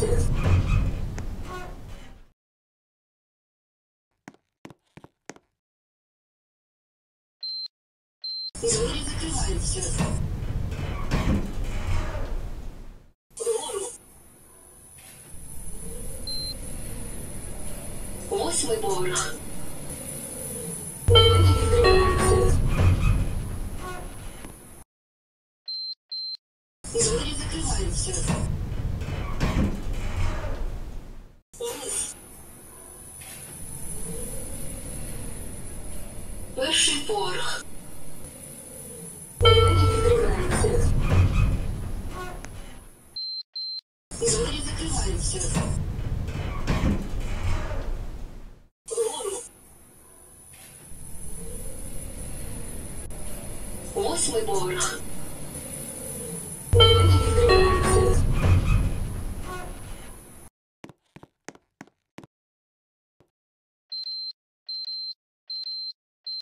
Двері відкриваються. Двері закриваються. Вгору. Восьмий поверх. Двері відкриваються. Перший поверх. Двері відкриваються. Двері закриваються.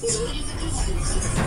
Двері закриваються.